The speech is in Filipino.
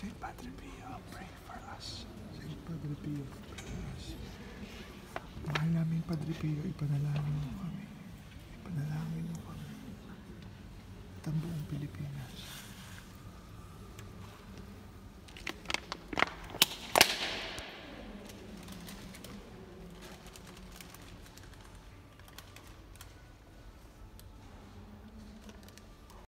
Saint Padre Pio, pray for us. Saint Padre Pio, pray for us. Mahal namin Padre Pio, ipanalangin mo kami. Ipanalangin mo kami. At ang buong Pilipinas.